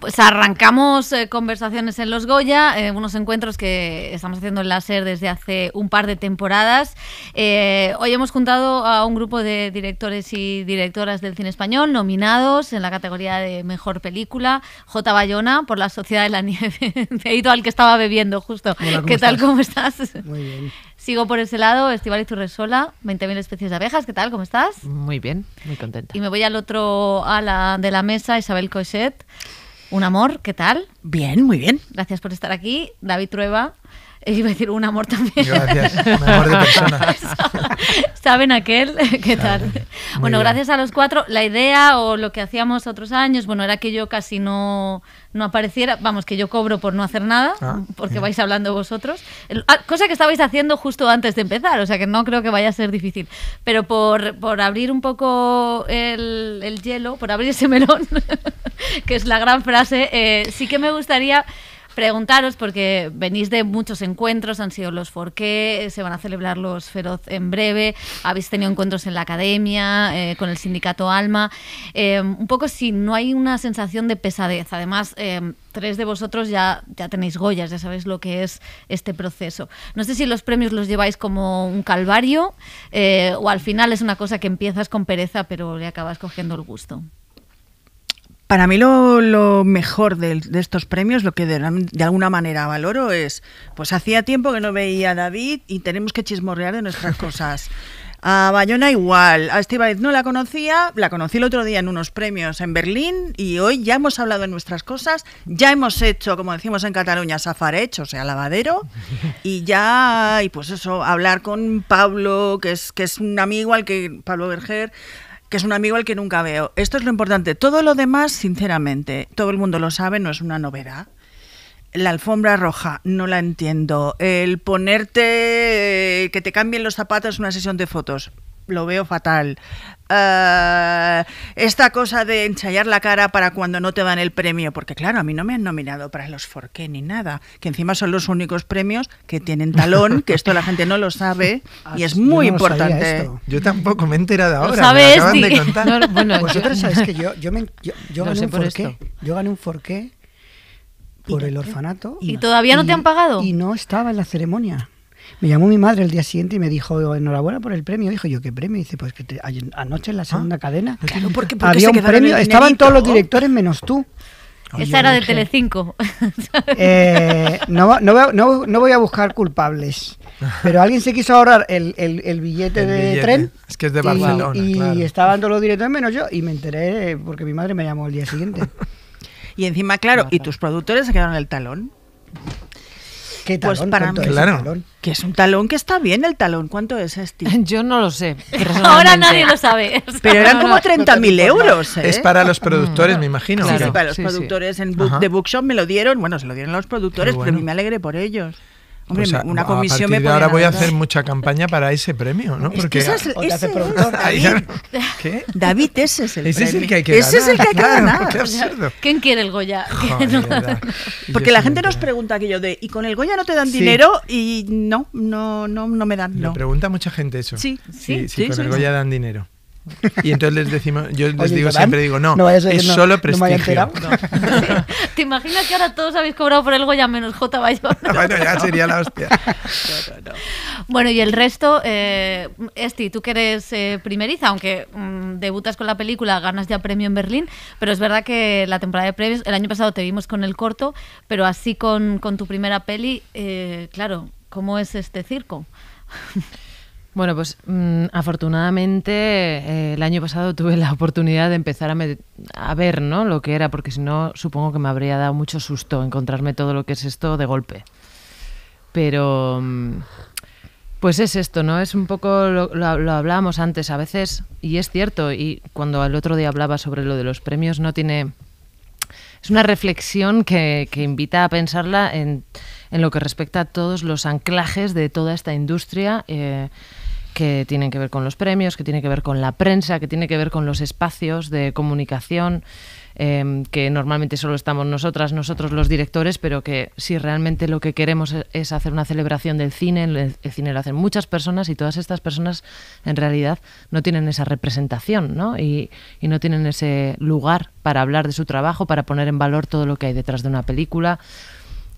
Pues arrancamos eh, conversaciones en Los Goya, eh, unos encuentros que estamos haciendo en la SER desde hace un par de temporadas. Eh, hoy hemos juntado a un grupo de directores y directoras del cine español nominados en la categoría de Mejor Película. J. Bayona por La Sociedad de la Nieve. He ido al que estaba bebiendo justo. ¿Qué tal? ¿Cómo estás? Muy bien. Sigo por ese lado, Estival Turresola, 20.000 especies de abejas. ¿Qué tal? ¿Cómo estás? Muy bien, muy contenta. Y me voy al otro ala de la mesa, Isabel Cochet. Un amor, ¿qué tal? Bien, muy bien. Gracias por estar aquí. David Trueba. Eh, iba a decir un amor también. Gracias, un amor de persona. ¿Saben aquel? ¿Qué tal? bueno, bien. gracias a los cuatro. La idea o lo que hacíamos otros años, bueno, era que yo casi no, no apareciera. Vamos, que yo cobro por no hacer nada, Ah, porque bien. vais hablando vosotros. Ah, cosa que estabais haciendo justo antes de empezar, o sea que no creo que vaya a ser difícil. Pero por, por abrir un poco el, el hielo, por abrir ese melón, que es la gran frase, eh, sí que me gustaría preguntaros, porque venís de muchos encuentros, han sido los Forqué, se van a celebrar los Feroz en breve, habéis tenido encuentros en la academia, eh, con el sindicato Alma, eh, un poco si no hay una sensación de pesadez, además eh, tres de vosotros ya, ya tenéis Goyas, ya sabéis lo que es este proceso. No sé si los premios los lleváis como un calvario eh, o al final es una cosa que empiezas con pereza pero le acabas cogiendo el gusto. Para mí lo, lo mejor del- de, estos premios, lo que de, de alguna manera valoro es, pues hacía tiempo que no veía a David y tenemos que chismorrear de nuestras cosas. A Bayona igual, a Estíbaliz no la conocía, la conocí el otro día en unos premios en Berlín y hoy ya hemos hablado de nuestras cosas, ya hemos hecho, como decimos en Cataluña, safarech, o sea, lavadero, y ya, y pues eso, hablar con Pablo, que es, que es un amigo al que, Pablo Berger, que es un amigo al que nunca veo. Esto es lo importante. Todo lo demás, sinceramente, todo el mundo lo sabe, no es una novedad. La alfombra roja, no la entiendo. El ponerte, eh, que te cambien los zapatos en una sesión de fotos, lo veo fatal. Eh, esta cosa de ensayar la cara para cuando no te dan el premio, porque claro, a mí no me han nominado para los Forqué ni nada, que encima son los únicos premios que tienen talón, que esto la gente no lo sabe y es Yo muy no lo sabía importante. esto. Yo tampoco me he enterado ahora. sabe me lo acaban Esti. de contar. No, bueno, Vosotros yo- sabéis que yo, yo, me- yo, yo gané un forqué. Yo gané un forqué por el orfanato. ¿Y todavía no te han pagado? Y no estaba en la ceremonia. Me llamó mi madre el día siguiente y me dijo, enhorabuena por el premio. Dijo, ¿yo qué premio? Y dice, pues que te- anoche en la segunda cadena Claro, porque, porque había se un premio. Estaban todos los dinerito. directores menos tú. Esa era de Telecinco. Eh, no, no, voy a- no- no voy a buscar culpables. Pero alguien se quiso ahorrar el, el- el billete El de billete. tren. Es que es de y- Barcelona, Y, claro. estaban todos los directores menos yo. Y me enteré porque mi madre me llamó el día siguiente. Y encima, claro, y tus productores se quedaron el talón. ¿Qué Pues talón? para ¿Cuánto mí- Claro. talón? Que es un talón que está bien el talón. ¿Cuánto es este? Yo no lo sé. Ahora nadie lo sabe. Pero eran como no, 30.000 euros. ¿eh? Es para los productores, me imagino. Sí, Claro. sí, para los sí, sí. productores en book, de Bookshop me lo dieron. Bueno, se lo dieron a los productores, Qué pero a mí bueno. me alegré por ellos. Hombre, Pues a- una a comisión partir me de ahora voy a hacer mucha campaña para ese premio, ¿no? Es que Porque ese es, hace ese productor. es, Ahí David. ¿Qué? David, ese es el Ese es el premio. que hay que Ese es el que hay que ganar, claro, ganar. Qué absurdo. ¿Quién quiere el Goya? Joder, Porque la gente nos pregunta aquello de, ¿y con el Goya no te dan Sí. dinero? Y no, no, no, no me dan, Me no. pregunta mucha gente eso. Sí, Sí, sí, sí, con sí, el sí. Goya dan dinero. Y entonces les decimos, yo les Oye, digo ¿te dan? siempre, digo, no, No es no- solo no prestigio. enterado. ¿Te imaginas que ahora todos habéis cobrado por el Goya menos J. Bayona? bueno, ya sería la hostia. Bueno, y el resto, eh, Esti, tú que eres eh, primeriza, aunque mm, debutas con la película, ganas ya premio en Berlín, pero es verdad que la temporada de premios, el año pasado te vimos con el corto, pero así con, con tu primera peli, eh, claro, ¿cómo es este circo? Bueno, pues mm, afortunadamente eh, el año pasado tuve la oportunidad de empezar a, a ver ¿no? lo que era, porque si no supongo que me habría dado mucho susto encontrarme todo lo que es esto de golpe. Pero mm, pues es esto, ¿no? Es un poco lo, hablábamos antes, a veces, y es cierto, y cuando el otro día hablaba sobre lo de los premios, no tiene... Es una reflexión que, invita a pensarla en, en lo que respecta a todos los anclajes de toda esta industria. eh, que tienen que ver con los premios, que tiene que ver con la prensa, que tiene que ver con los espacios de comunicación. em, que normalmente solo estamos nosotras, nosotros los directores, pero que si realmente lo que queremos e- es hacer una celebración del cine, el, cine lo hacen muchas personas y todas estas personas en realidad no tienen esa representación ¿no? Y, y no tienen ese lugar para hablar de su trabajo, para poner en valor todo lo que hay detrás de una película.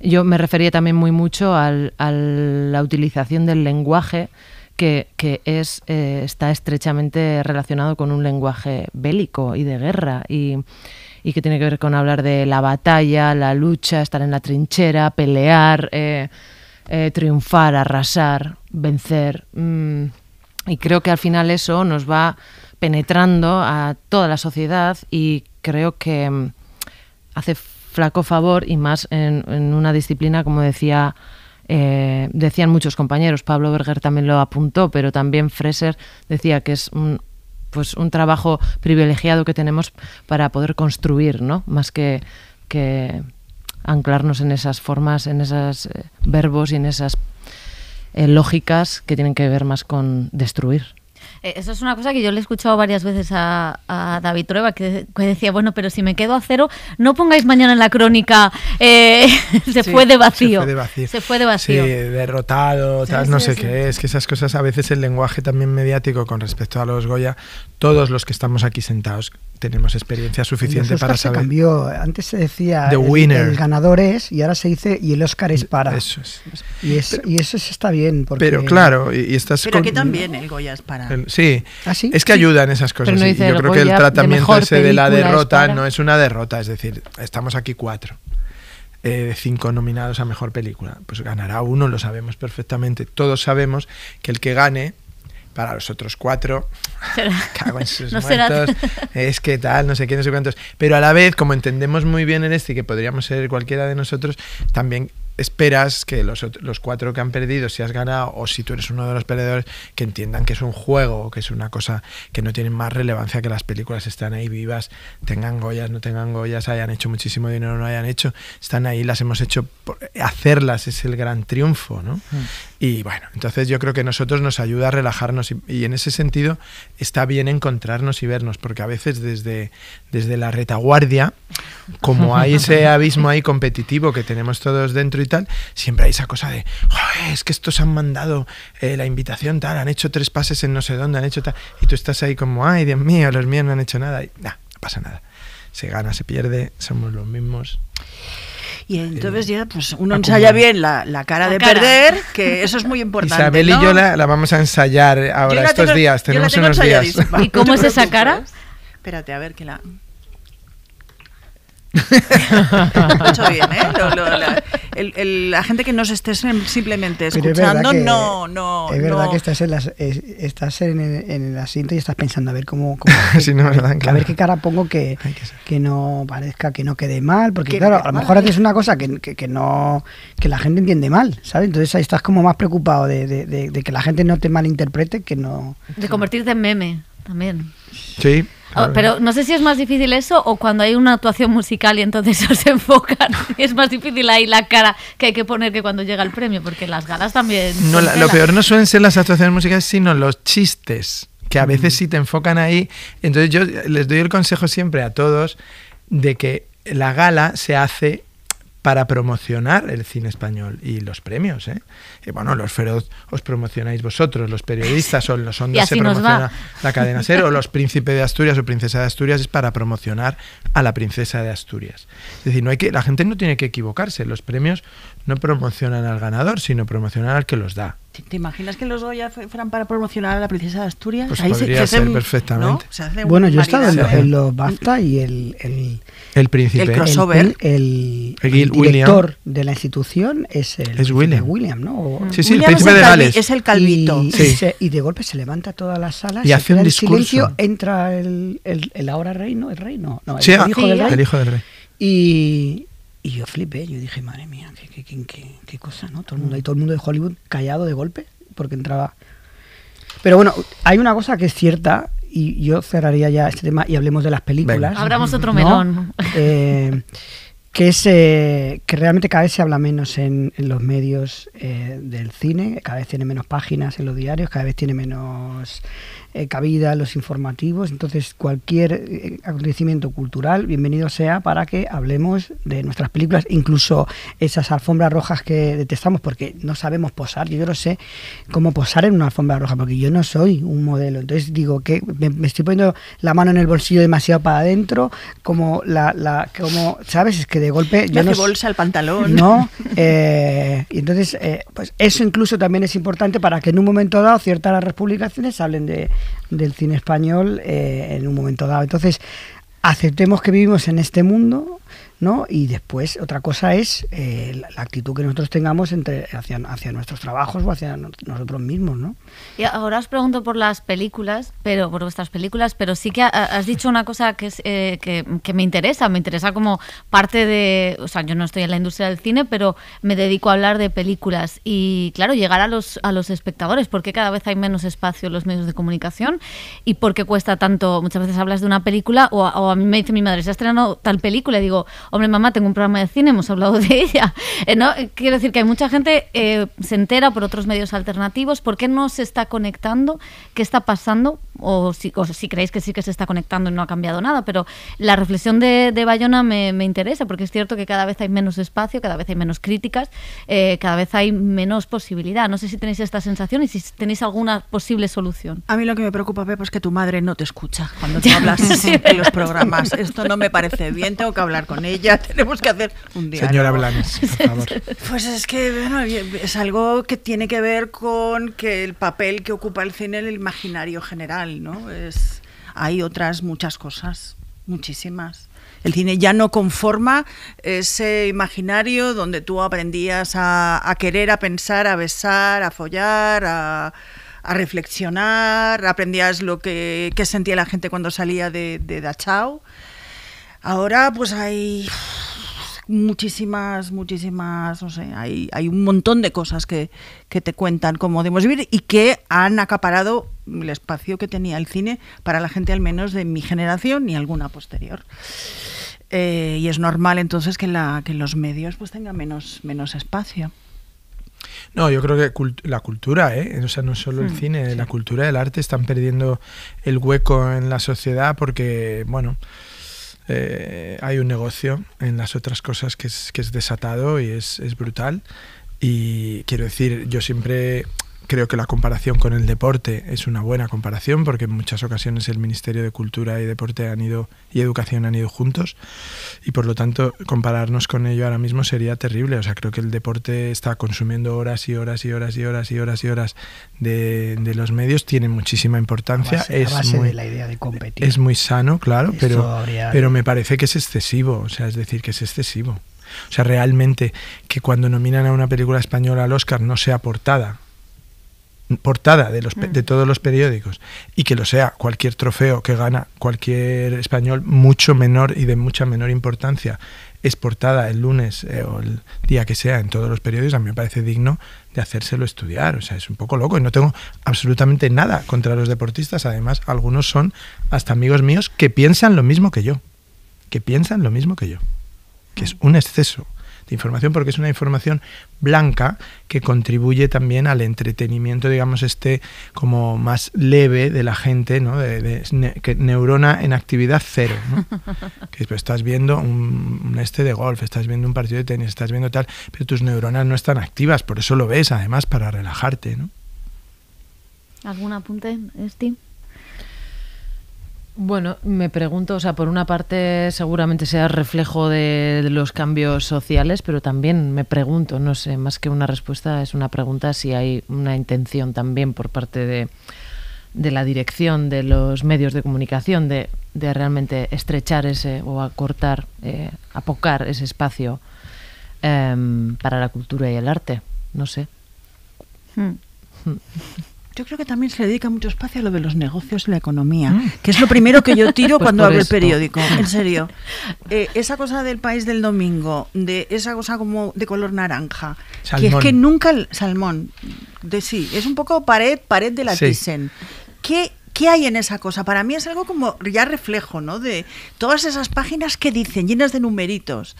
Yo me refería también muy mucho al- a la utilización del lenguaje que, es, eh, está estrechamente relacionado con un lenguaje bélico y de guerra y, y que tiene que ver con hablar de la batalla, la lucha, estar en la trinchera, pelear, eh, eh, triunfar, arrasar, vencer. mm, y creo que al final eso nos va penetrando a toda la sociedad y creo que mm, hace flaco favor y más en una disciplina, como decía, eh, decían muchos compañeros, Pablo Berger también lo apuntó, pero también Freser decía que es un, pues un trabajo privilegiado que tenemos para poder construir, ¿no? Más que, anclarnos en esas formas, en esos eh, verbos y en esas eh, lógicas que tienen que ver más con destruir. Eh, Eso es una cosa que yo le he escuchado varias veces a, a David Trueba, que, que decía, bueno, pero si me quedo a cero, no pongáis mañana en la crónica, eh, se Sí, fue de vacío. Se fue de vacío. Se fue de vacío. Sí, derrotado, tal, Sí, no sé sí. qué es. Que esas cosas, a veces el lenguaje también mediático con respecto a los Goya, todos los que estamos aquí sentados tenemos experiencia En suficiente para Oscar se saber. cambió. Antes se decía The el, winner. el ganador es y ahora se dice y el Oscar es para. Eso es. Y, es, y eso está bien. Porque, Pero claro, y, y estás Pero con- aquí también el Goya es para. el- sí, ¿Ah, sí? es que ayudan esas cosas. No dice yo creo que el de tratamiento mejor ese de la derrota para- no es una derrota, es decir, estamos aquí cuatro. eh, de cinco nominados a mejor película. Pues ganará uno, lo sabemos perfectamente. Todos sabemos que el que gane, para los otros cuatro, Será- cago en sus no será- muertos, es que tal, no sé qué, no sé cuántos. Pero a la vez, como entendemos muy bien en este, y que podríamos ser cualquiera de nosotros, también esperas que los, los cuatro que han perdido, si has ganado o si tú eres uno de los perdedores, que entiendan que es un juego, que es una cosa que no tiene más relevancia que las películas están ahí vivas, tengan Goyas, no tengan Goyas, hayan hecho muchísimo dinero, no hayan hecho, están ahí, las hemos hecho, por- hacerlas es el gran triunfo, ¿no? Y bueno, entonces yo creo que a nosotros nos ayuda a relajarnos y, y en ese sentido está bien encontrarnos y vernos, porque a veces desde, desde la retaguardia, como hay ese abismo ahí competitivo que tenemos todos dentro y tal, siempre hay esa cosa de, "Joder, es que estos han mandado eh, la invitación tal, han hecho tres pases en no sé dónde, han hecho tal, y tú estás ahí como, ay Dios mío, los míos no han hecho nada, y nah, no pasa nada. Se gana, se pierde, somos los mismos. Y entonces ya pues uno ensaya bien la, la cara La de cara. perder, que eso es muy importante. Isabel y yo la, la vamos a ensayar ahora, Yo la estos tengo- días, yo la tenemos tengo unos días. ¿Y cómo es te esa cara? Espérate, a ver que la. Bien, ¿eh? Lo- lo- la, el- el- la gente que nos esté sim- simplemente Pero es escuchando, que- no, no. Es verdad no. que estás en, las, es- estás en, el, en el asiento y estás pensando a ver cómo. cómo Sí, no, ¿verdad? que- a Claro. ver qué cara pongo que, que que no parezca que no quede mal. Porque, no claro, a lo mejor haces una cosa que, que, que no. que la gente entiende mal, ¿sabes? Entonces ahí estás como más preocupado de, de- de- de que la gente no te malinterprete que no. De convertirte en meme también. Sí. Ah, claro. Pero no sé si es más difícil eso o cuando hay una actuación musical y entonces os enfocan. Es más difícil ahí la cara que hay que poner que cuando llega el premio, porque las galas también. No, son la- lo peor no suelen ser las actuaciones musicales, sino los chistes, que a veces sí te enfocan ahí. Entonces yo les doy el consejo siempre a todos de que la gala se hace para promocionar el cine español y los premios. ¿eh? Y bueno, los feroz os promocionáis vosotros, los periodistas, o los ondas se promociona la cadena cero, o los príncipes de Asturias o princesa de Asturias es para promocionar a la princesa de Asturias. Es decir, no hay que, la gente no tiene que equivocarse, los premios no promocionan al ganador, sino promocionan al que los da. ¿Te, imaginas que los Goya fu- fueran para promocionar a la princesa de Asturias? Pues se- podría se hace ser un- perfectamente. ¿no? Se Bueno, yo he estado en, en los BAFTA y el. el El príncipe. El el, crossover. el- El el William. director de la institución es el Es William. William, ¿no? O- Sí, sí, el William es príncipe el de Gales. Es el calvito. Y, Sí. y se- y de golpe se levanta toda la sala, Y se hace un discurso. silencio, entra el, el, el ahora rey, ¿no? El rey, no. no el, Sí, el ah, hijo del rey. el hijo del rey. Y, y yo flipé, yo dije, madre mía, qué, qué, qué, qué- qué cosa, ¿no? Todo el mundo, y todo el mundo de Hollywood callado de golpe, porque entraba. Pero bueno, hay una cosa que es cierta, y yo cerraría ya este tema y hablemos de las películas. Venga. Abramos otro ¿no? melón. Eh, que es eh, que realmente cada vez se habla menos en, en los medios eh, del cine, cada vez tiene menos páginas en los diarios, cada vez tiene menos eh, cabida en los informativos. Entonces, cualquier eh, acontecimiento cultural, bienvenido sea para que hablemos de nuestras películas, incluso esas alfombras rojas que detestamos porque no sabemos posar. Yo no sé cómo posar en una alfombra roja porque yo no soy un modelo. Entonces, digo que me, me estoy poniendo la mano en el bolsillo demasiado para adentro, como la, la como, ¿sabes? Es que de golpe Me yo hace no, bolsa el pantalón. no, eh, y entonces, eh, pues eso incluso también es importante para que en un momento dado ciertas las republicaciones hablen de, del cine español eh, en un momento dado. Entonces, aceptemos que vivimos en este mundo, Y después otra cosa es eh, la, actitud que nosotros tengamos entre, hacia, hacia nuestros trabajos o hacia no- nosotros mismos, ¿no? Y ahora os pregunto por las películas, pero por vuestras películas, pero sí que ha- has dicho una cosa que, es, eh, que, me interesa, me interesa como parte de, o sea, yo no estoy en la industria del cine, pero me dedico a hablar de películas y claro, llegar a los, a los espectadores, porque cada vez hay menos espacio en los medios de comunicación y por qué cuesta tanto, muchas veces hablas de una película o, a- o a mí me dice mi madre, se ha estrenado tal película y digo, hombre mamá, tengo un programa de cine, hemos hablado de ella. Eh. Eh, Quiero decir que hay mucha gente eh, se entera por otros medios alternativos, ¿por qué no se está conectando? ¿Qué está pasando? O si, o si creéis que sí que se está conectando y no ha cambiado nada, pero la reflexión de, de Bayona me, me interesa, porque es cierto que cada vez hay menos espacio, cada vez hay menos críticas, eh, cada vez hay menos posibilidad. No sé si tenéis esta sensación y si tenéis alguna posible solución. A mí lo que me preocupa, Pepa, es que tu madre no te escucha cuando tú hablas en los programas. Esto no me parece bien, tengo que hablar con ella, tenemos que hacer un día. Señora Blanes, por favor. Pues es que bueno, es algo que tiene que ver con que el papel que ocupa el cine en el imaginario general, ¿no? Es, hay otras muchas cosas, muchísimas. El cine ya no conforma ese imaginario donde tú aprendías a, a querer, a pensar, a besar, a follar, a, a reflexionar, aprendías lo que, que sentía la gente cuando salía de, de Dachau. Ahora pues hay muchísimas, muchísimas, no sé, hay, hay un montón de cosas que, que te cuentan cómo debemos vivir y que han acaparado el espacio que tenía el cine para la gente al menos de mi generación y alguna posterior. Eh, y es normal entonces que, la, que los medios pues tengan menos, menos espacio. No, yo creo que cult- la cultura, ¿eh? o sea, no solo el Hmm, cine, la cultura y el arte están perdiendo el hueco en la sociedad porque, bueno, eh, hay un negocio en las otras cosas que es, que es desatado y es, es brutal. Y quiero decir, yo siempre creo que la comparación con el deporte es una buena comparación porque en muchas ocasiones el Ministerio de Cultura y Deporte han ido y Educación han ido juntos y por lo tanto compararnos con ello ahora mismo sería terrible. O sea, creo que el deporte está consumiendo horas y horas y horas y horas y horas y horas de, de los medios, tiene muchísima importancia. base, a es base muy, de la idea de competir. es muy sano, claro, Esto pero, habría- pero me parece que es excesivo, o sea, es decir, que es excesivo. O sea, realmente que cuando nominan a una película española al Oscar no sea portada, portada de, los, Mm. de todos los periódicos, y que lo sea cualquier trofeo que gana cualquier español mucho menor y de mucha menor importancia, es portada el lunes eh, o el día que sea en todos los periódicos, a mí me parece digno de hacérselo estudiar. O sea, es un poco loco y no tengo absolutamente nada contra los deportistas. Además, algunos son hasta amigos míos que piensan lo mismo que yo. Que piensan lo mismo que yo. Que es un exceso de información porque es una información blanca que contribuye también al entretenimiento, digamos, este como más leve de la gente, ¿no? De, de ne- que neurona en actividad cero, ¿no? que pues, estás viendo un, un este de golf, estás viendo un partido de tenis, estás viendo tal, pero tus neuronas no están activas, por eso lo ves, además, para relajarte, ¿no? ¿Algún apunte, Esti? Bueno, me pregunto, o sea, por una parte seguramente sea reflejo de, de los cambios sociales, pero también me pregunto, no sé, más que una respuesta, es una pregunta si hay una intención también por parte de, de la dirección de los medios de comunicación de, de realmente estrechar ese o acortar, eh, apocar ese espacio em, para la cultura y el arte. No sé. Hmm. Yo creo que también se le dedica mucho espacio a lo de los negocios y la economía, que es lo primero que yo tiro Pues cuando abro el periódico, en serio. Eh, esa cosa del país del domingo, de esa cosa como de color naranja, que Salmón. es que nunca el salmón, de sí, es un poco pared, pared de la Sí. Thyssen. ¿Qué, qué ¿qué hay en esa cosa? Para mí es algo como ya reflejo, ¿no? De todas esas páginas que dicen, llenas de numeritos.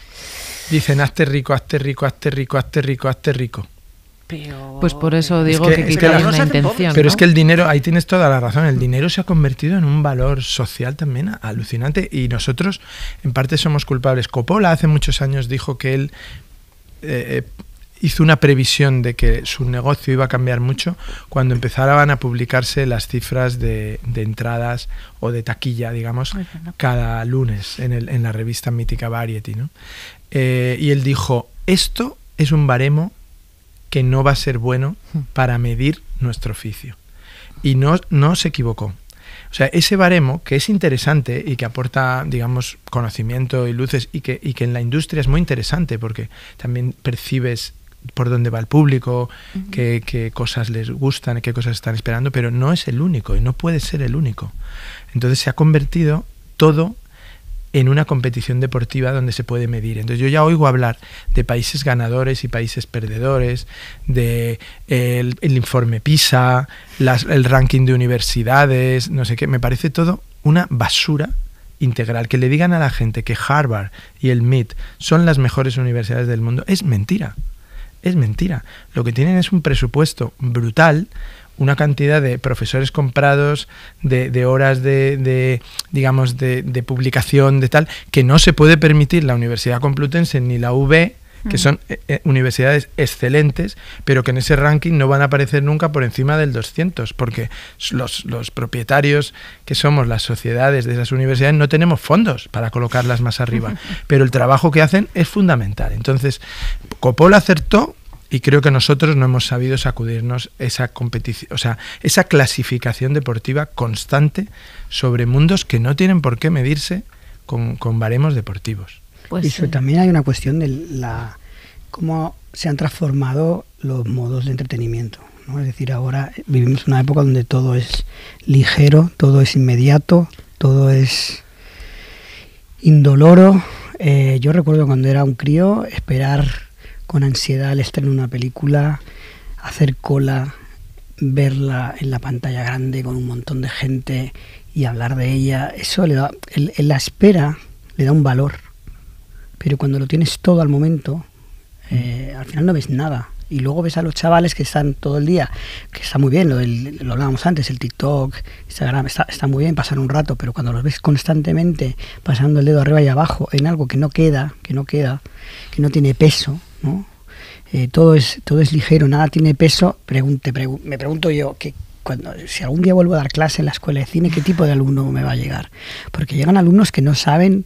Dicen, hazte rico, hazte rico, hazte rico, hazte rico, hazte rico. Pero... Pues por eso digo que- que, es que la- una intención. Pero es que el dinero, ahí tienes toda la razón, el dinero se ha convertido en un valor social también alucinante y nosotros en parte somos culpables. Coppola hace muchos años dijo que él eh, eh, hizo una previsión de que su negocio iba a cambiar mucho cuando empezaran a publicarse las cifras de, de entradas o de taquilla, digamos, cada lunes en, el- en la revista mítica Variety. ¿no? Eh, y él dijo, esto es un baremo que no va a ser bueno para medir nuestro oficio. Y no, no se equivocó. O sea, ese baremo, que es interesante y que aporta, digamos, conocimiento y luces, y que, y que en la industria es muy interesante porque también percibes por dónde va el público, qué, qué cosas les gustan, qué cosas están esperando, pero no es el único y no puede ser el único. Entonces se ha convertido todo en una competición deportiva donde se puede medir. Entonces yo ya oigo hablar de países ganadores y países perdedores, de el, el informe PISA, el ranking de universidades, no sé qué. Me parece todo una basura integral. Que le digan a la gente que Harvard y el MIT son las mejores universidades del mundo es mentira. Es mentira. Lo que tienen es un presupuesto brutal, una cantidad de profesores comprados, de, de horas de, de, digamos, de, de publicación, de tal, que no se puede permitir la Universidad Complutense ni la UB, que son eh, eh, universidades excelentes, pero que en ese ranking no van a aparecer nunca por encima del 200, porque los, los propietarios que somos las sociedades de esas universidades no tenemos fondos para colocarlas más arriba, pero el trabajo que hacen es fundamental. Entonces, Coppola acertó y creo que nosotros no hemos sabido sacudirnos esa competición, o sea, esa clasificación deportiva constante sobre mundos que no tienen por qué medirse con, con baremos deportivos. Pues y sobre- eh, también hay una cuestión de la cómo se han transformado los modos de entretenimiento. ¿no? Es decir, ahora vivimos una época donde todo es ligero, todo es inmediato, todo es indoloro. Eh, yo recuerdo cuando era un crío esperar con ansiedad el estreno una película, hacer cola, verla en la pantalla grande con un montón de gente y hablar de ella. Eso le da, el- la espera le da un valor pero cuando lo tienes todo al momento, eh, al final no ves nada. Y luego ves a los chavales que están todo el día, que está muy bien, lo hablábamos antes, el TikTok, Instagram, está, está muy bien pasar un rato, pero cuando los ves constantemente pasando el dedo arriba y abajo en algo que no queda, que no queda, que no tiene peso, ¿no? Eh, todo, es, todo es ligero, nada tiene peso, pregunte, pregu- me pregunto yo, que cuando, si algún día vuelvo a dar clase en la escuela de cine, ¿qué tipo de alumno me va a llegar? Porque llegan alumnos que no saben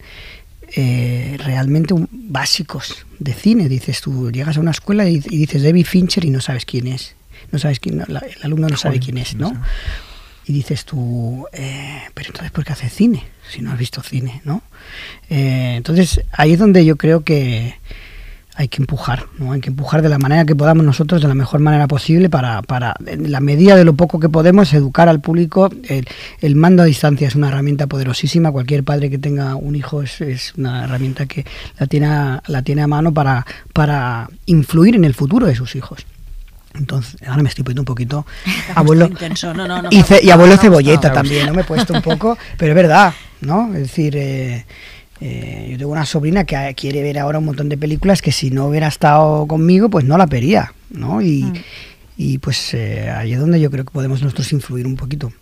eh, realmente un- básicos de cine. Dices tú, llegas a una escuela y, y dices David Fincher y no sabes quién es. No sabes quién, la- el alumno no sabe quién es, no ¿no? Y dices tú, eh, pero entonces ¿por qué hace cine? Si no has visto cine, ¿no? Eh, entonces ahí es donde yo creo que hay que empujar, ¿no? Hay que empujar de la manera que podamos nosotros, de la mejor manera posible, para, para en la medida de lo poco que podemos, educar al público. El, el mando a distancia es una herramienta poderosísima. Cualquier padre que tenga un hijo es, es una herramienta que la tiene, a- la tiene a mano para, para influir en el futuro de sus hijos. Entonces, ahora me estoy poniendo un poquito abuelo. No, no, no. Y, ce- y abuelo cebolleta también, ¿no? Me he puesto un poco, pero es verdad, ¿no? Es decir, eh, eh, yo tengo una sobrina que eh, quiere ver ahora un montón de películas que si no hubiera estado conmigo, pues no la vería, ¿no? Y, Mm. y pues eh, ahí es donde yo creo que podemos nosotros influir un poquito.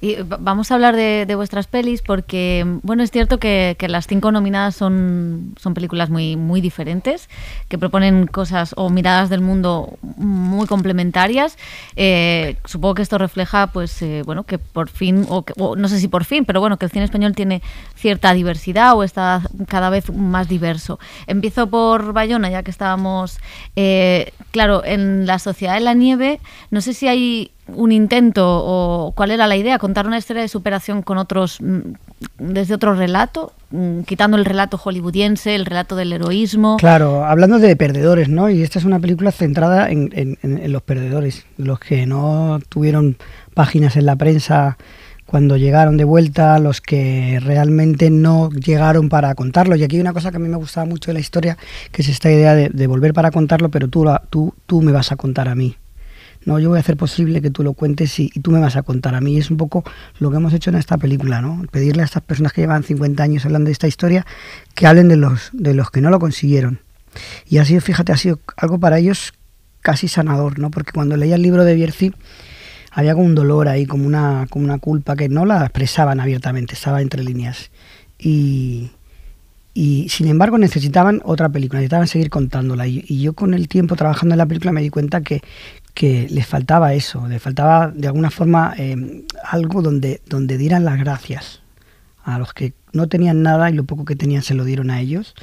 Y va- vamos a hablar de, de vuestras pelis porque, bueno, es cierto que, que las cinco nominadas son, son películas muy, muy diferentes, que proponen cosas o miradas del mundo muy complementarias. Eh, supongo que esto refleja, pues, eh, bueno, que por fin, o, que- o no sé si por fin, pero bueno, que el cine español tiene cierta diversidad o está cada vez más diverso. Empiezo por Bayona, ya que estábamos, eh, claro, en La Sociedad de la Nieve, no sé si hay un intento o cuál era la idea, contar una historia de superación con otros, mm, desde otro relato, mm, quitando el relato hollywoodiense, el relato del heroísmo. Claro, hablando de perdedores, ¿no? Y esta es una película centrada en, en- en- los perdedores, los que no tuvieron páginas en la prensa cuando llegaron de vuelta, los que realmente no llegaron para contarlo. Y aquí hay una cosa que a mí me gustaba mucho de la historia, que es esta idea de, volver para contarlo, pero tú, tú, tú me vas a contar a mí. No, yo voy a hacer posible que tú lo cuentes y, tú me vas a contar a mí. Es un poco lo que hemos hecho en esta película, ¿no? Pedirle a estas personas que llevan 50 años hablando de esta historia que hablen de los, de los que no lo consiguieron. Y ha sido, fíjate, ha sido algo para ellos casi sanador, ¿no? Porque cuando leía el libro de Bierzi había como un dolor ahí, como una, como una culpa que no la expresaban abiertamente, estaba entre líneas. Y, y sin embargo necesitaban otra película, necesitaban seguir contándola. Y, yo con el tiempo trabajando en la película me di cuenta que, que les faltaba eso, les faltaba de alguna forma eh, algo donde, donde dieran las gracias a los que no tenían nada y lo poco que tenían se lo dieron a ellos.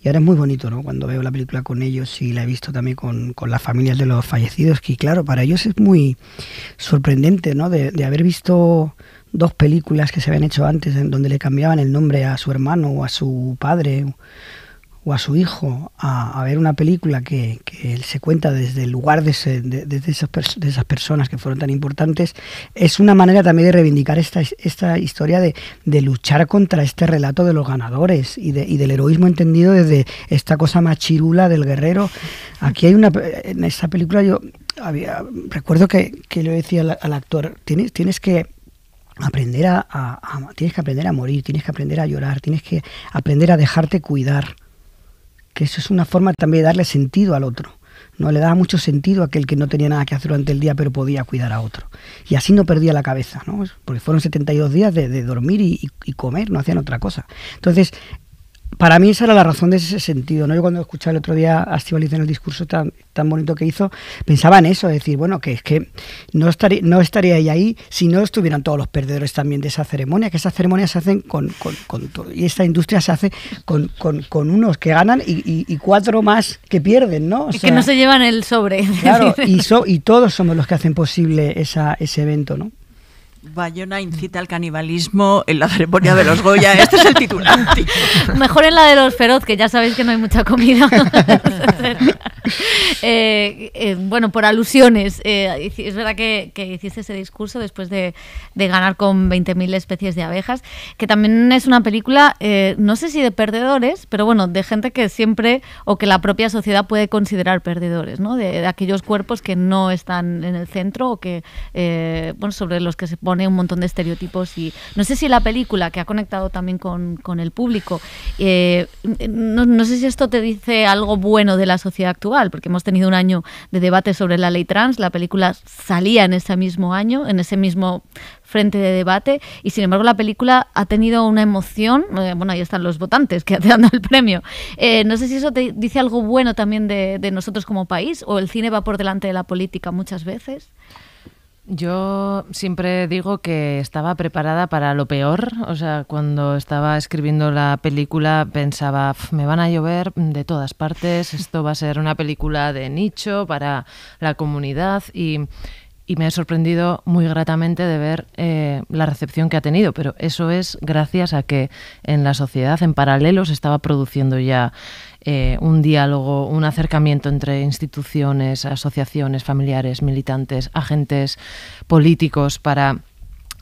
Y ahora es muy bonito, ¿no? Cuando veo la película con ellos y la he visto también con, con las familias de los fallecidos, que claro, para ellos es muy sorprendente, ¿no? De, de haber visto dos películas que se habían hecho antes en donde le cambiaban el nombre a su hermano o a su padre o a su hijo a, ver una película que, que, se cuenta desde el lugar de, ese, de, de, esas de, esas personas que fueron tan importantes, es una manera también de reivindicar esta, esta historia de, de luchar contra este relato de los ganadores y, y, del heroísmo entendido desde esta cosa machirula del guerrero. Aquí hay una, en esta película yo recuerdo que, que le decía al, actor, tienes, tienes que aprender a, tienes que aprender a morir, tienes que aprender a llorar, tienes que aprender a dejarte cuidar. Que eso es una forma también de darle sentido al otro. No le daba mucho sentido a aquel que no tenía nada que hacer durante el día, pero podía cuidar a otro. Y así no perdía la cabeza, ¿no? Porque fueron 72 días de, dormir y, y, comer, no hacían otra cosa. Entonces, para mí esa era la razón de ese sentido. ¿no? Yo cuando escuchaba el otro día a Estivaliz en el discurso tan, tan bonito que hizo, pensaba en eso, decir, bueno, que es que no estaría, no estaría ella ahí si no estuvieran todos los perdedores también de esa ceremonia, que esas ceremonias se hacen con, con, con todo, y esta industria se hace con, con unos que ganan y, y, y, cuatro más que pierden, ¿no? O que no se llevan el sobre. Claro, y, so, y todos somos los que hacen posible esa, ese evento, ¿no? Bayona incita al canibalismo en la ceremonia de los Goya. Este es el titular. Mejor en la de los Feroz, que ya sabéis que no hay mucha comida. eh, eh, bueno, por alusiones. Eh, es verdad que, que, hiciste ese discurso después de, de ganar con 20.000 especies de abejas, que también es una película, no sé si de perdedores, pero bueno, de gente que siempre o que la propia sociedad puede considerar perdedores, ¿no? De, de aquellos cuerpos que no están en el centro o que, bueno, sobre los que se pone un montón de estereotipos y no sé si la película que ha conectado también con, con el público, eh, no, no, sé si esto te dice algo bueno de la sociedad actual, porque hemos tenido un año de debate sobre la ley trans, la película salía en ese mismo año, en ese mismo frente de debate y sin embargo la película ha tenido una emoción, eh, bueno ahí están los votantes que te han el premio, eh, no sé si eso te dice algo bueno también de, de nosotros como país o el cine va por delante de la política muchas veces. Yo siempre digo que estaba preparada para lo peor. O sea, cuando estaba escribiendo la película pensaba, me van a llover de todas partes, esto va a ser una película de nicho para la comunidad y, y me ha sorprendido muy gratamente de ver eh, la recepción que ha tenido, pero eso es gracias a que en la sociedad en paralelo se estaba produciendo ya eh, un diálogo, un acercamiento entre instituciones, asociaciones, familiares, militantes, agentes políticos para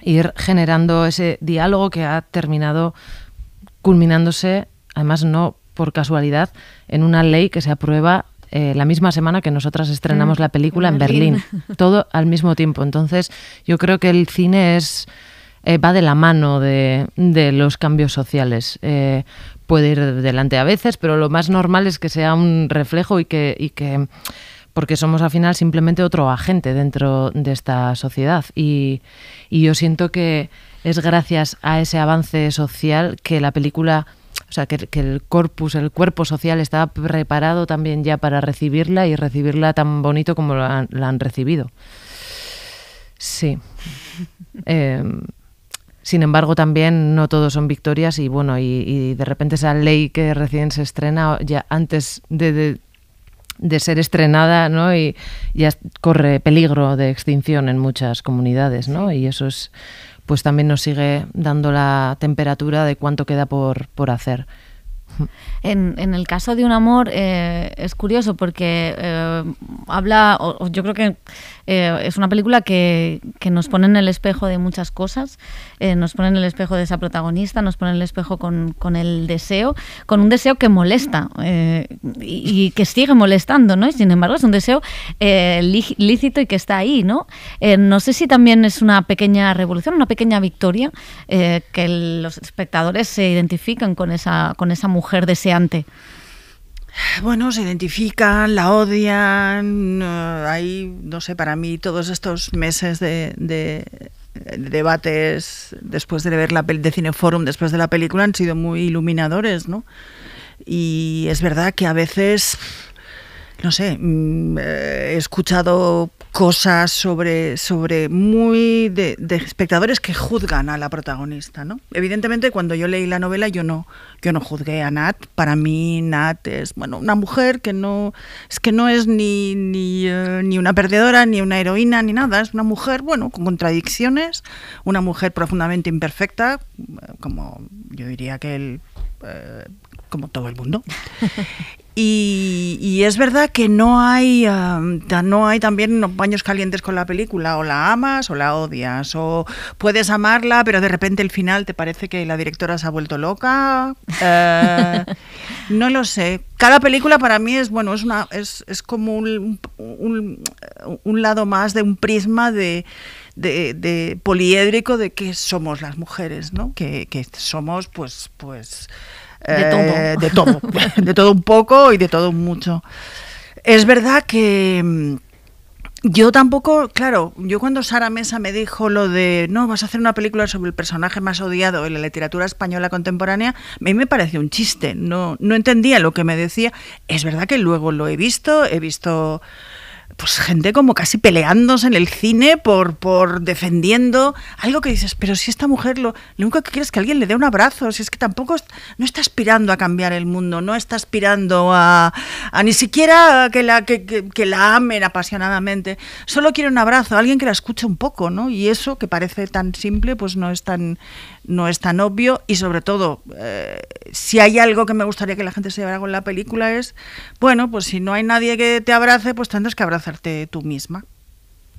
ir generando ese diálogo que ha terminado culminándose, además no por casualidad, en una ley que se aprueba eh, la misma semana que nosotras estrenamos mm, la película en Berlín. Berlín. Todo al mismo tiempo. Entonces, yo creo que el cine es eh, va de la mano de, de los cambios sociales. Eh, puede ir delante a veces, pero lo más normal es que sea un reflejo y que, y que porque somos al final simplemente otro agente dentro de esta sociedad. Y, y yo siento que es gracias a ese avance social que la película o sea, que, que, el corpus, el cuerpo social estaba preparado también ya para recibirla y recibirla tan bonito como la han, la han recibido. Sí. Eh, sin embargo, también no todos son victorias y bueno, y, y, de repente esa ley que recién se estrena, ya antes de, de, de ser estrenada, ¿no? Y ya corre peligro de extinción en muchas comunidades, ¿no? Y eso es, pues también nos sigue dando la temperatura de cuánto queda por, por hacer. En, en el caso de un amor eh, es curioso porque eh, habla, o, yo creo que eh, es una película que, que nos pone en el espejo de muchas cosas, eh, nos pone en el espejo de esa protagonista, nos pone en el espejo con, con el deseo, con un deseo que molesta eh, y, y que sigue molestando, ¿no? Y sin embargo es un deseo eh, lí- lícito y que está ahí, ¿no? No sé si también es una pequeña revolución, una pequeña victoria, que los espectadores se identifican con esa, con esa mujer deseante. Bueno, se identifican, la odian. hay, no sé, para mí todos estos meses de, de- de debates después de ver la pel- de Cineforum, después de la película, han sido muy iluminadores, ¿no? Y es verdad que a veces, no sé, mm, eh, he escuchado cosas sobre, sobre muy de, espectadores que juzgan a la protagonista, ¿no? Evidentemente, cuando yo leí la novela, yo no, yo no juzgué a Nat. Para mí, Nat es, bueno, una mujer que no, es que no es ni, ni, eh, ni una perdedora, ni una heroína, ni nada. Es una mujer, bueno, con contradicciones, una mujer profundamente imperfecta, eh, como yo diría que él, eh, como todo el mundo. Y, y es verdad que no hay, um, no hay también baños calientes con la película, o la amas o la odias, o puedes amarla, pero de repente el final te parece que la directora se ha vuelto loca. Eh, no lo sé. Cada película para mí es bueno, es una, es, es como un, un, un lado más de un prisma de, de, de poliédrico de que somos las mujeres, ¿no? Que, que somos, pues, pues De todo. eh, de todo, de todo un poco y de todo mucho. Es verdad que mm, yo tampoco, claro, yo cuando Sara Mesa me dijo lo de, no, vas a hacer una película sobre el personaje más odiado en la literatura española contemporánea, a mí me pareció un chiste, no, no entendía lo que me decía. Es verdad que luego lo he visto, he visto pues gente como casi peleándose en el cine por, por defendiendo algo que dices, pero si esta mujer lo, lo único que quiere es que alguien le dé un abrazo, si es que tampoco no está aspirando a cambiar el mundo, no está aspirando a, a ni siquiera que la, que, que- que la amen apasionadamente, solo quiere un abrazo, alguien que la escuche un poco, ¿no? Y eso que parece tan simple, pues no es tan, no es tan obvio y sobre todo, eh, si hay algo que me gustaría que la gente se llevara con la película es, bueno, pues si no hay nadie que te abrace, pues tendrás que abrazarte tú misma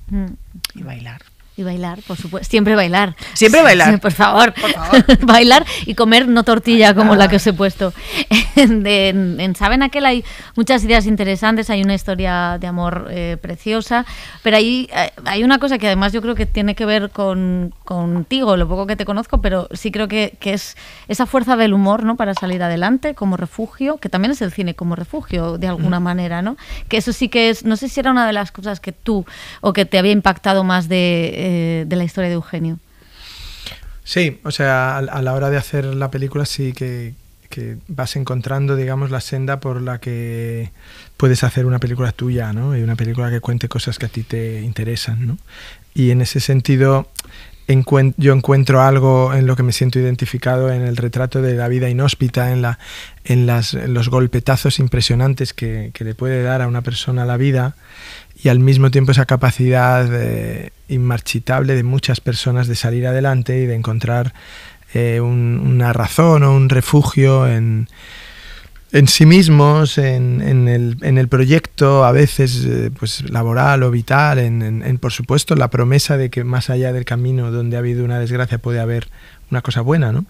Mm. y bailar. Y bailar, por supuesto. Siempre bailar. Siempre bailar. Sí, por favor. Por favor. bailar y comer no tortilla como la que os he puesto. De- en, en Saben Aquel hay muchas ideas interesantes, hay una historia de amor eh, preciosa, pero hay, eh, hay una cosa que además yo creo que tiene que ver con, contigo, lo poco que te conozco, pero sí creo que, que es esa fuerza del humor ¿no? para salir adelante como refugio, que también es el cine como refugio de alguna manera, ¿no? Que eso sí que es, no sé si era una de las cosas que tú o que te había impactado más de, eh, de la historia de Eugenio. Sí, o sea, a, a la hora de hacer la película sí que, que vas encontrando, digamos, la senda por la que puedes hacer una película tuya, ¿no? Y una película que cuente cosas que a ti te interesan, ¿no? Y en ese sentido, yo encuentro algo en lo que me siento identificado en el retrato de la vida inhóspita, en, los golpetazos impresionantes que, le puede dar a una persona la vida y al mismo tiempo esa capacidad eh, inmarchitable de muchas personas de salir adelante y de encontrar eh, un- una razón o un refugio en, en sí mismos, en, en el, en el proyecto a veces eh, pues laboral o vital, en, por supuesto la promesa de que más allá del camino donde ha habido una desgracia puede haber una cosa buena, ¿no?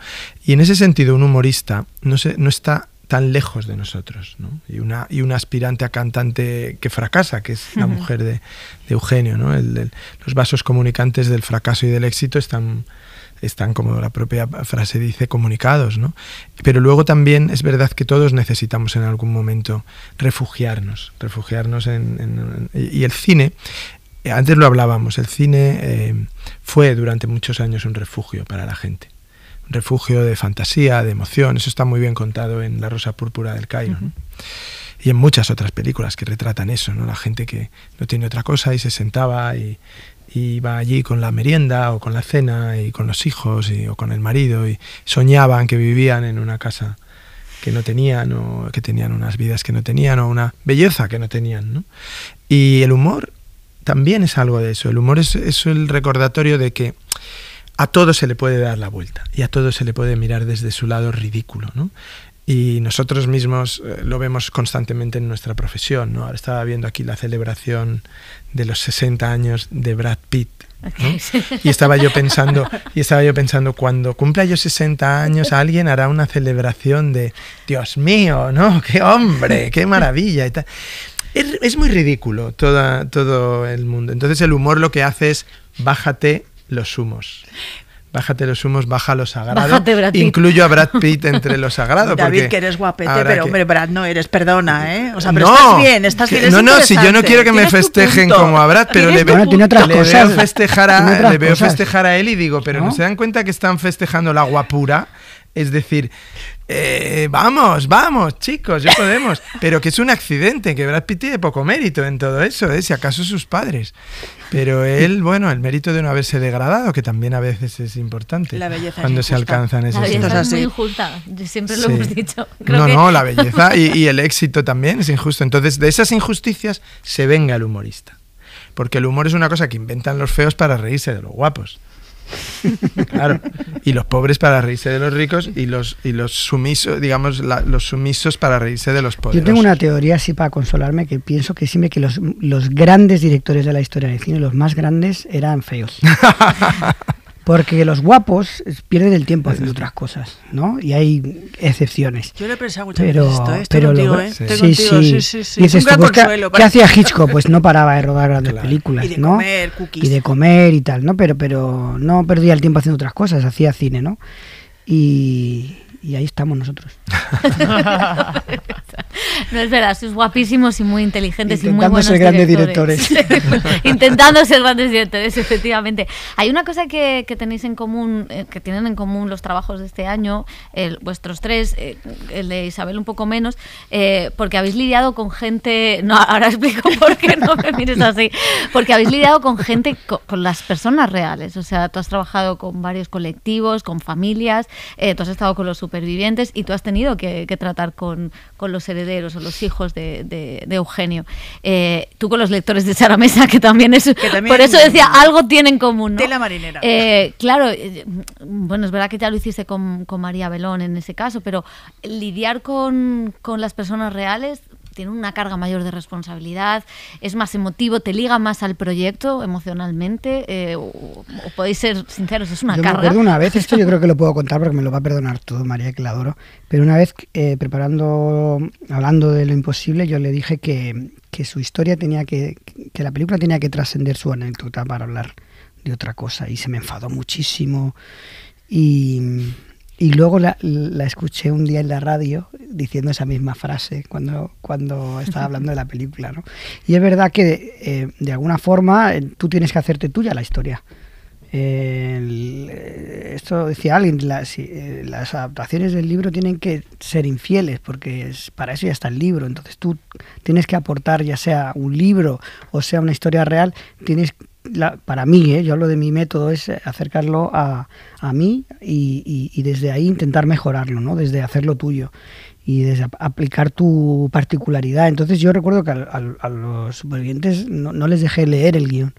Y en ese sentido un humorista no, se, no está tan lejos de nosotros, ¿no? Y una, y una aspirante a cantante que fracasa, que es la mujer de, de Eugenio, ¿no? El- el- los vasos comunicantes del fracaso y del éxito están están, como la propia frase dice, comunicados, ¿no? Pero luego también es verdad que todos necesitamos en algún momento refugiarnos, refugiarnos en... en- en- y el cine, antes lo hablábamos, el cine eh, fue durante muchos años un refugio para la gente. Un refugio de fantasía, de emoción, eso está muy bien contado en La Rosa Púrpura del Cairo. ¿no? y en muchas otras películas que retratan eso, ¿no? La gente que no tiene otra cosa y se sentaba y, y iba allí con la merienda o con la cena y con los hijos o con el marido y soñaban que vivían en una casa que no tenían o que tenían unas vidas que no tenían o una belleza que no tenían, ¿no? Y el humor también es algo de eso. El humor es, es el recordatorio de que a todo se le puede dar la vuelta y a todo se le puede mirar desde su lado ridículo, ¿no? Y nosotros mismos eh, lo vemos constantemente en nuestra profesión. ¿no? Ahora estaba viendo aquí la celebración de los 60 años de Brad Pitt. ¿no? Y estaba yo pensando, y estaba yo pensando, cuando cumpla yo 60 años, alguien hará una celebración de Dios mío, ¿no? ¡Qué hombre! ¡Qué maravilla! Y tal. Es, es muy ridículo toda, todo el mundo. Entonces el humor lo que hace es bájate los humos. Bájate los humos, baja lo sagrado. Bájate, Brad Pitt. Incluyo a Brad Pitt entre lo sagrado. David, porque que eres guapete, pero que- hombre, Brad, no eres, perdona, ¿eh? O sea, pero no, estás bien, estás que- bien. es no, no, si yo no quiero que me festejen como a Brad, pero le, veo- Bueno, tiene otras le cosas. veo festejar a, le veo festejar a él y digo, pero ¿no? ¿No? se dan cuenta que están festejando la guapura? Es decir, eh, vamos, vamos, chicos, ya podemos. Pero que es un accidente, que Brad Pitt tiene poco mérito en todo eso, ¿eh? si acaso sus padres. Pero él, bueno, el mérito de no haberse degradado, que también a veces es importante La belleza es cuando se injusta. alcanzan La esos Esto belleza es es muy injusta, siempre lo Sí. hemos dicho. Creo no, que- no, la belleza y, y el éxito también es injusto. Entonces, de esas injusticias se venga el humorista. Porque el humor es una cosa que inventan los feos para reírse de los guapos. Claro. Y los pobres para reírse de los ricos y los, y los sumisos, digamos, la- los sumisos para reírse de los Yo poderosos. tengo una teoría así para consolarme que pienso que siempre que los, los grandes directores de la historia del cine, los más grandes, eran feos. Porque los guapos pierden el tiempo haciendo otras cosas, ¿no? Y hay excepciones. Yo le he pensado muchas Pero, veces esto, ¿eh? Estoy pero contigo, lo- ¿eh? sí. Estoy sí, contigo, sí. sí, sí, sí. Dices es un gran tú, pues, ¿qué- consuelo. ¿qué, para- hacía Hitchcock? Pues no paraba de rodar grandes Claro. películas, Y de ¿no? comer cookies. y de comer y tal, ¿no? Pero, pero no perdía el tiempo haciendo otras cosas, hacía cine, ¿no? Y, y ahí estamos nosotros. No es verdad, sois guapísimos y muy inteligentes y muy Intentando buenos ser grandes directores. Intentando ser grandes directores, efectivamente. Hay una cosa que, que tenéis en común, eh, que tienen en común los trabajos de este año, el- vuestros tres, eh, el de Isabel un poco menos, eh, porque habéis lidiado con gente. No, ahora explico por qué no me mires así. Porque habéis lidiado con gente, co- con, las personas reales. O sea, tú has trabajado con varios colectivos, con familias, tú has estado con los supervivientes y tú has tenido que, que tratar con, con los herederos o los hijos de, de- de Eugenio. Eh, tú con los lectores de Sara Mesa, que también es. también- por eso decía, algo tienen en común. ¿no? Tela marinera. Eh, claro, eh, bueno, es verdad que ya lo hiciste con, con María Belón en ese caso, pero lidiar con, con las personas reales tiene una carga mayor de responsabilidad, es más emotivo, te liga más al proyecto emocionalmente, eh, o, o podéis ser sinceros, es una yo carga. me acuerdo una vez, esto yo creo que lo puedo contar porque me lo va a perdonar todo María, que la adoro, pero una vez eh, preparando, hablando de lo imposible, yo le dije que, que su historia tenía que, que la película tenía que trascender su anécdota para hablar de otra cosa y se me enfadó muchísimo y, y luego la, la escuché un día en la radio diciendo esa misma frase cuando, cuando estaba hablando de la película. ¿no? Y es verdad que eh, de alguna forma eh, tú tienes que hacerte tuya la historia. El- eh, esto decía alguien, las, las adaptaciones del libro tienen que ser infieles porque es, para eso ya está el libro. Entonces tú tienes que aportar ya sea un libro o sea una historia real, tienes la- para mí, ¿eh? yo hablo de mi método, es acercarlo a, a mí y, desde ahí intentar mejorarlo, ¿no? desde hacerlo tuyo y desde ap- aplicar tu particularidad. Entonces yo recuerdo que a, los supervivientes no, no les dejé leer el guion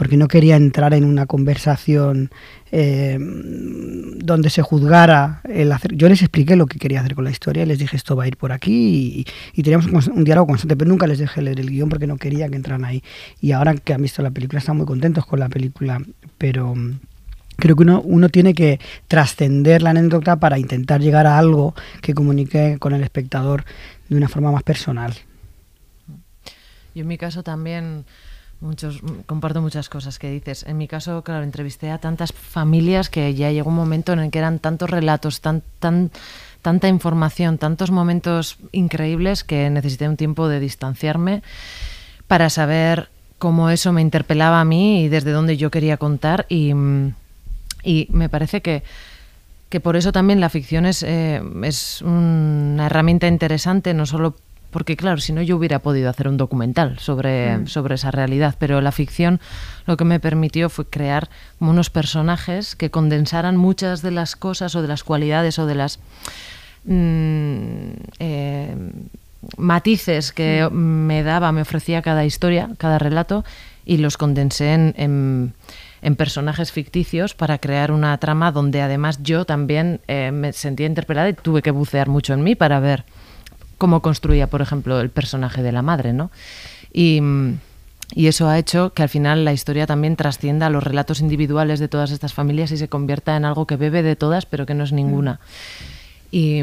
porque no quería entrar en una conversación eh, donde se juzgara el hacer. Yo les expliqué lo que quería hacer con la historia, y les dije esto va a ir por aquí y, y teníamos un, diálogo constante, pero nunca les dejé leer el guion porque no quería que entraran ahí. Y ahora que han visto la película están muy contentos con la película, pero mm, creo que uno, uno tiene que trascender la anécdota para intentar llegar a algo que comunique con el espectador de una forma más personal. Yo en mi caso también muchos comparto muchas cosas que dices. En mi caso, claro, entrevisté a tantas familias que ya llegó un momento en el que eran tantos relatos, tan, tan, tanta información, tantos momentos increíbles que necesité un tiempo de distanciarme para saber cómo eso me interpelaba a mí y desde dónde yo quería contar. Y, me parece que, que por eso también la ficción es, eh, es una herramienta interesante, no solo porque claro, si no yo hubiera podido hacer un documental sobre, sobre esa realidad, pero la ficción lo que me permitió fue crear unos personajes que condensaran muchas de las cosas o de las cualidades o de las mm, eh, matices que me daba, me ofrecía cada historia, cada relato, y los condensé en, en- en personajes ficticios para crear una trama donde además yo también eh, me sentía interpelada y tuve que bucear mucho en mí para ver cómo construía, por ejemplo, el personaje de la madre, ¿no? Y, y eso ha hecho que al final la historia también trascienda a los relatos individuales de todas estas familias y se convierta en algo que bebe de todas, pero que no es ninguna. Y,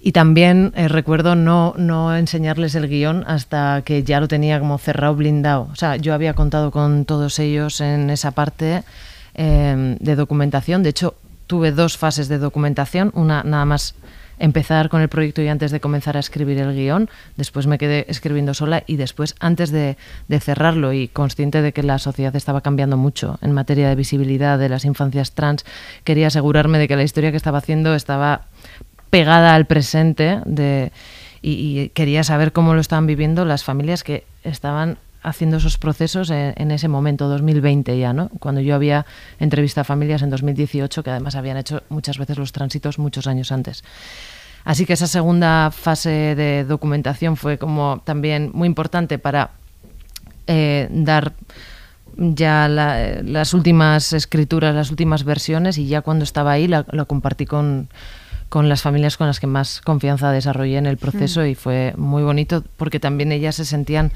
y también eh, recuerdo no, no enseñarles el guion hasta que ya lo tenía como cerrado, blindado. O sea, yo había contado con todos ellos en esa parte eh, de documentación. De hecho, tuve dos fases de documentación, una nada más empezar con el proyecto y antes de comenzar a escribir el guion. Después me quedé escribiendo sola y después, antes de, de, cerrarlo y consciente de que la sociedad estaba cambiando mucho en materia de visibilidad de las infancias trans, quería asegurarme de que la historia que estaba haciendo estaba pegada al presente y, y quería saber cómo lo estaban viviendo las familias que estaban haciendo esos procesos en, en, ese momento, 2020 ya, ¿no? Cuando yo había entrevistado a familias en 2018 que además habían hecho muchas veces los tránsitos muchos años antes. Así que esa segunda fase de documentación fue como también muy importante para eh, dar ya la, las últimas escrituras, las últimas versiones y ya cuando estaba ahí la, la compartí con, con las familias con las que más confianza desarrollé en el proceso y fue muy bonito porque también ellas se sentían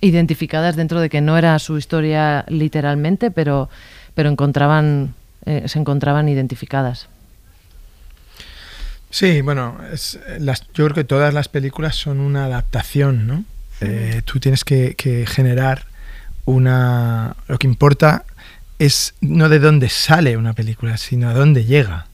identificadas dentro de que no era su historia literalmente, pero, pero encontraban, eh, se encontraban identificadas. Sí, bueno, es, las, yo creo que todas las películas son una adaptación, ¿no? Eh, tú tienes que, que, generar una... Lo que importa es no de dónde sale una película, sino a dónde llega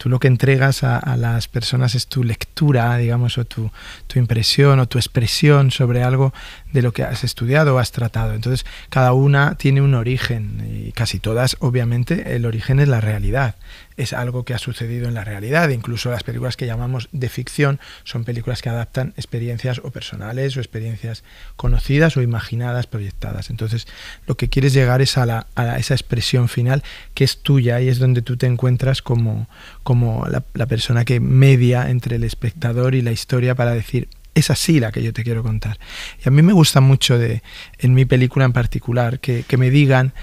tú lo que entregas a, las personas es tu lectura, digamos, o tu, tu, impresión o tu expresión sobre algo de lo que has estudiado o has tratado. Entonces, cada una tiene un origen y casi todas, obviamente, el origen es la realidad es algo que ha sucedido en la realidad. Incluso las películas que llamamos de ficción son películas que adaptan experiencias o personales o experiencias conocidas o imaginadas, proyectadas. Entonces, lo que quieres llegar es a, la, a esa expresión final que es tuya y es donde tú te encuentras como, como la, persona que media entre el espectador y la historia para decir, es así la que yo te quiero contar. Y a mí me gusta mucho de, en mi película en particular, que, que me digan,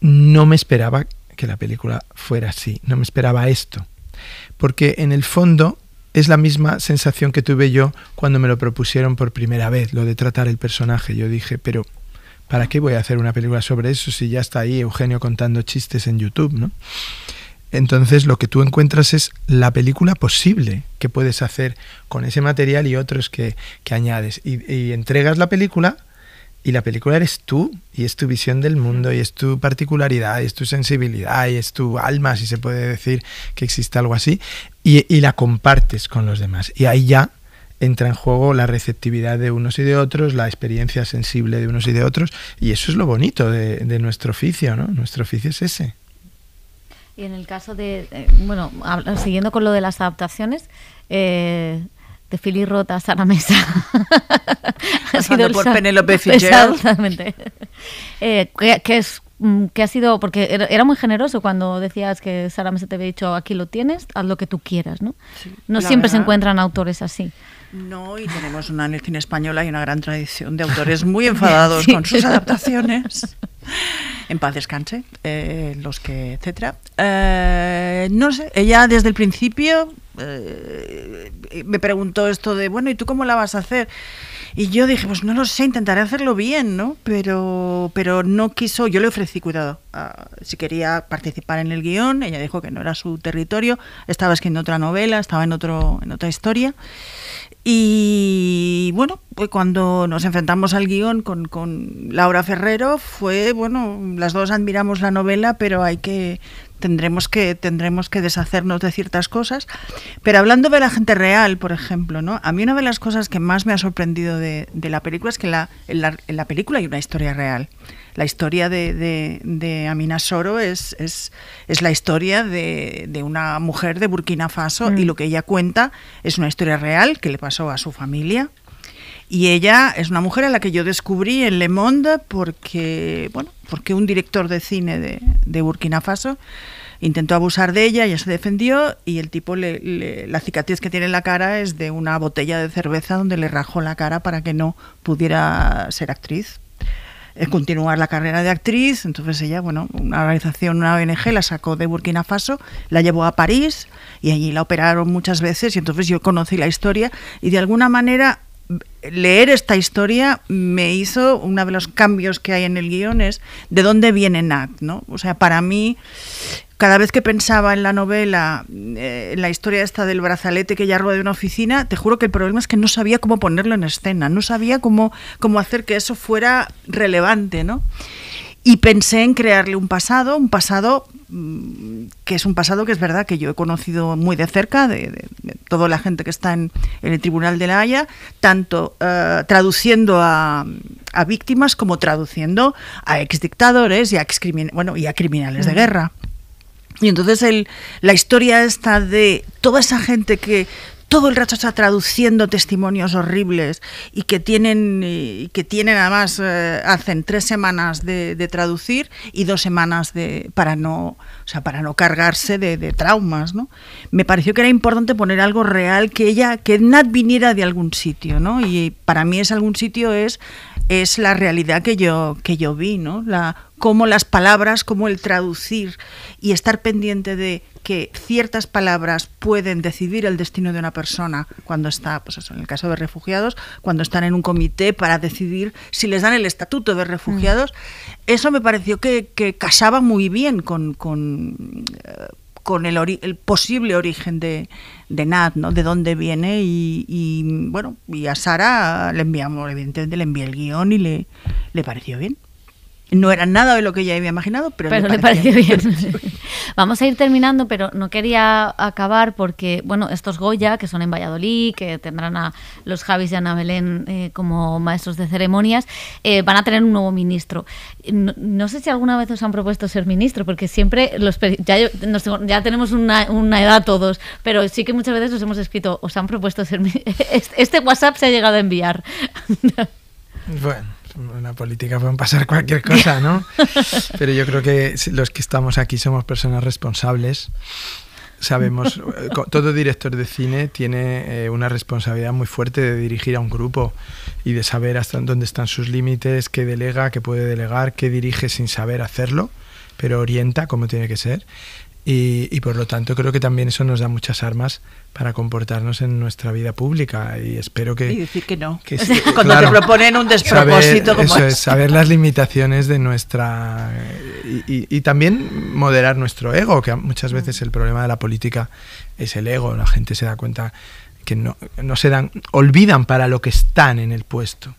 no me esperaba que la película fuera así, no me esperaba esto. Porque en el fondo es la misma sensación que tuve yo cuando me lo propusieron por primera vez, lo de tratar el personaje. Yo dije, pero ¿para qué voy a hacer una película sobre eso si ya está ahí Eugenio contando chistes en YouTube, ¿no? Entonces lo que tú encuentras es la película posible que puedes hacer con ese material y otros que, que añades. Y, y entregas la película y la película eres tú, y es tu visión del mundo, y es tu particularidad, y es tu sensibilidad, y es tu alma, si se puede decir que existe algo así, y, la compartes con los demás. Y ahí ya entra en juego la receptividad de unos y de otros, la experiencia sensible de unos y de otros, y eso es lo bonito de, de nuestro oficio, ¿no? Nuestro oficio es ese. Y en el caso de, eh, bueno, siguiendo con lo de las adaptaciones, eh, de Philly Rota Sara Mesa. ha sido por Penélope Fitzgerald. Exactamente. Eh, que, que, es mm, que ha sido porque era, era, muy generoso cuando decías que Sara Mesa te había dicho aquí lo tienes, haz lo que tú quieras, ¿no? Sí, no siempre verdad. se encuentran autores así. No, y tenemos una en el cine español hay una gran tradición de autores muy enfadados sí. con sus adaptaciones. en paz descanse, eh, los que, etcétera. Eh, no sé, ella desde el principio eh, me preguntó esto de, bueno, ¿y tú cómo la vas a hacer? Y yo dije, pues no lo sé, intentaré hacerlo bien, ¿no? Pero, pero no quiso, yo le ofrecí cuidado. Si quería participar en el guion, ella dijo que no era su territorio, estaba escribiendo otra novela, estaba en, otro, en otra historia. Y bueno, pues cuando nos enfrentamos al guion con, con, Laura Ferrero, fue, bueno, las dos admiramos la novela, pero hay que tendremos que tendremos que deshacernos de ciertas cosas. Pero hablando de la gente real, por ejemplo, ¿no? A mí una de las cosas que más me ha sorprendido de, de la película es que la, en, la, en la película hay una historia real la historia de, de, de Amina Soro es, es, es la historia de, de, una mujer de Burkina Faso mm. y lo que ella cuenta es una historia real que le pasó a su familia. Y ella es una mujer a la que yo descubrí en Le Monde porque, bueno, porque un director de cine de, Burkina Faso intentó abusar de ella, ella se defendió y el tipo, le, la cicatriz que tiene en la cara es de una botella de cerveza donde le rajó la cara para que no pudiera ser actriz. eh, continuar la carrera de actriz. Entonces ella, bueno, una organización, una ONG la sacó de Burkina Faso, la llevó a París y allí la operaron muchas veces y entonces yo conocí la historia y de alguna manera leer esta historia me hizo uno de los cambios que hay en el guion es de dónde viene Nat, ¿no? O sea, para mí cada vez que pensaba en la novela, eh, en la historia esta del brazalete que ella roba de una oficina, te juro que el problema es que no sabía cómo ponerlo en escena, no sabía cómo, cómo hacer que eso fuera relevante, ¿no? Y pensé en crearle un pasado, un pasado mm, que es un pasado que es verdad que yo he conocido muy de cerca, de, de- de toda la gente que está en, en el Tribunal de la Haya, tanto eh, traduciendo a, a víctimas como traduciendo a exdictadores y a, excrimin- bueno, y a criminales de guerra. Y entonces el, la historia esta de toda esa gente que todo el rato está traduciendo testimonios horribles y que tienen, que tienen además, eh, hacen tres semanas de, traducir y dos semanas de, para, no, o sea, para no cargarse de, de traumas. ¿no? Me pareció que era importante poner algo real, que ella, que Nat viniera de algún sitio. ¿no? Y para mí ese algún sitio es, es la realidad que yo, que yo vi, ¿no? la, cómo las palabras, cómo el traducir y estar pendiente de que ciertas palabras pueden decidir el destino de una persona cuando está, pues eso, en el caso de refugiados, cuando están en un comité para decidir si les dan el estatuto de refugiados, eso me pareció que, que casaba muy bien con, con, eh, con el, ori- el posible origen de, de Nat, ¿no? De dónde viene y, y, bueno, y a Sara le enviamos, evidentemente le envié el guion y le, le pareció bien. No era nada de lo que ella había imaginado, pero, pero le pareció bien. Vamos a ir terminando, pero no quería acabar porque, bueno, estos Goya, que son en Valladolid, que tendrán a los Javis y Ana Belén eh, como maestros de ceremonias, eh, van a tener un nuevo ministro. No, no sé si alguna vez os han propuesto ser ministro, porque siempre los ya, nos- ya tenemos una, una edad todos, pero sí que muchas veces os hemos escrito, os han propuesto ser mi- este, este WhatsApp se ha llegado a enviar. Bueno, en la política pueden pasar cualquier cosa, ¿no? Pero yo creo que los que estamos aquí somos personas responsables. Sabemos, eh, todo director de cine tiene eh, una responsabilidad muy fuerte de dirigir a un grupo y de saber hasta dónde están sus límites, qué delega, qué puede delegar, qué dirige sin saber hacerlo, pero orienta como tiene que ser. Y, y por lo tanto creo que también eso nos da muchas armas para comportarnos en nuestra vida pública y espero que... Y decir que no. que Cuando claro. te proponen un despropósito Saber- como eso es, este. saber las limitaciones de nuestra y, y- y también moderar nuestro ego que muchas veces el problema de la política es el ego la gente se da cuenta que no, no se dan olvidan para lo que están en el puesto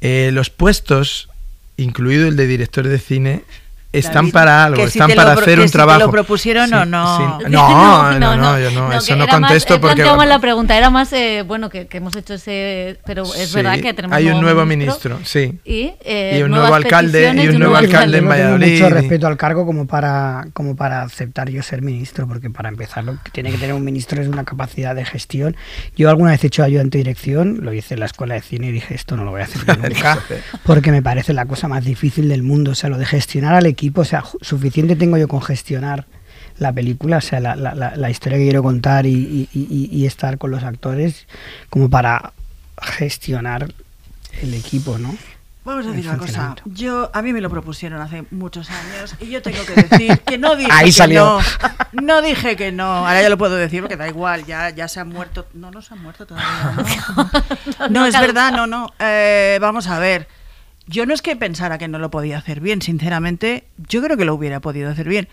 Eh, los puestos incluido el de director de cine están David, para algo, si están te lo para pro- hacer que un si te trabajo. lo propusieron o no. sí. No, no, no, yo no, eso que no era más- contesto he porque la pregunta, era más, eh, bueno, que, que hemos hecho ese, pero es Sí, verdad que tenemos hay un nuevo ministro, sí. y, eh, Y un nuevo alcalde, y un nuevo alcalde en no tengo Valladolid. mucho respeto al cargo como para, como para aceptar yo ser ministro, porque para empezar lo que tiene que tener un ministro es una capacidad de gestión. Yo alguna vez he hecho ayudante de dirección, lo hice en la escuela de cine y dije esto no lo voy a hacer nunca, porque me parece la cosa más difícil del mundo, o sea, lo de gestionar al equipo, o sea, suficiente tengo yo con gestionar la película, o sea, la, la- la- historia que quiero contar y, y- y- y estar con los actores como para gestionar el equipo, ¿no? Vamos a decir una cosa. Yo, a mí me lo propusieron hace muchos años y yo tengo que decir que no dije Ahí que salió. no. No dije que no. Ahora ya lo puedo decir porque da igual, ya, ya se ha muerto. No, no se ha muerto todavía. No, no, es verdad, no, no. Eh, vamos a ver. Yo no es que pensara que no lo podía hacer bien, sinceramente, yo creo que lo hubiera podido hacer bien.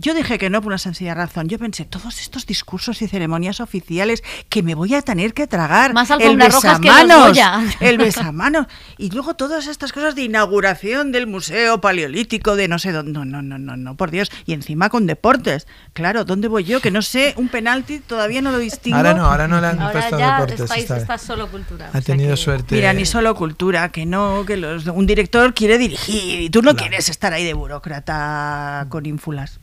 Yo dije que no por una sencilla razón. Yo pensé, todos estos discursos y ceremonias oficiales que me voy a tener que tragar. Más el alfombras rojas que los besamanos, Goya. el besamanos. Y luego todas estas cosas de inauguración del Museo Paleolítico, de no sé dónde. No, no, no, no, no, por Dios. Y encima con deportes. Claro, ¿dónde voy yo? Que no sé, un penalti todavía no lo distingo. Ahora no, ahora no le han Ahora puesto ya deportes. estáis, está solo cultura. o Ha sea tenido que- suerte. Mira, ni solo cultura, que no, que los, un director quiere dirigir y tú no Claro. quieres estar ahí de burócrata con ínfulas.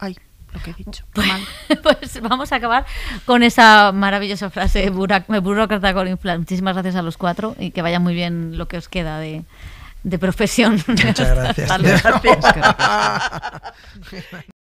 Ay, lo que he dicho. mal. Pues vamos a acabar con esa maravillosa frase, "Burac- burócrata con infla". Muchísimas gracias a los cuatro y que vaya muy bien lo que os queda de, de profesión. Muchas. Gracias.